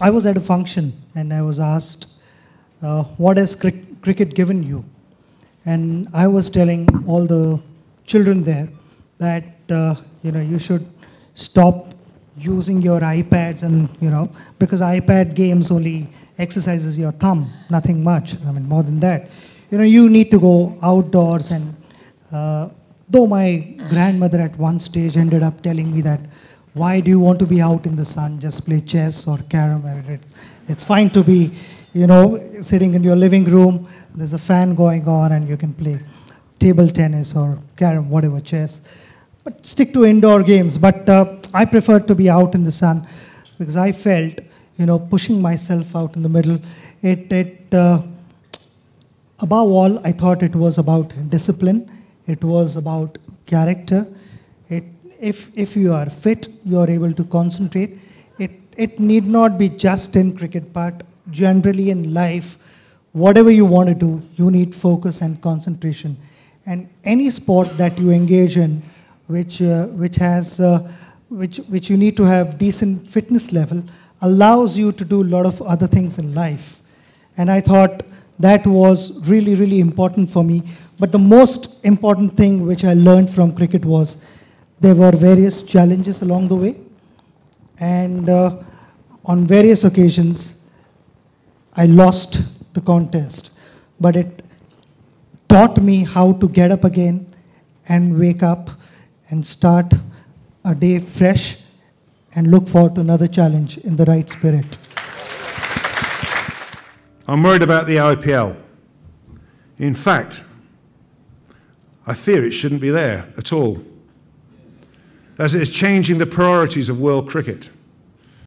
I was at a function and I was asked, uh, What has cric- cricket given you? And I was telling all the children there that, uh, you know, you should stop using your iPads and, you know, because iPad games only exercises your thumb, nothing much. I mean, more than that. You know, you need to go outdoors and, uh, though my grandmother at one stage ended up telling me that, why do you want to be out in the sun? Just play chess or carom. It's fine to be, you know, sitting in your living room. There's a fan going on, and you can play table tennis or carom, whatever, chess. But stick to indoor games. But uh, I prefer to be out in the sun because I felt, you know, pushing myself out in the middle. It, it uh, above all, I thought it was about discipline. It was about character if, if you are fit, you are able to concentrate. It, it need not be just in cricket, but generally in life, whatever you want to do, you need focus and concentration. And any sport that you engage in, which, uh, which, has, uh, which, which you need to have decent fitness level, allows you to do a lot of other things in life. And I thought that was really, really important for me. But the most important thing which I learned from cricket was there were various challenges along the way, and uh, on various occasions, I lost the contest. But it taught me how to get up again and wake up and start a day fresh and look forward to another challenge in the right spirit. I'm worried about the IPL. In fact, I fear it shouldn't be there at all as it is changing the priorities of world cricket.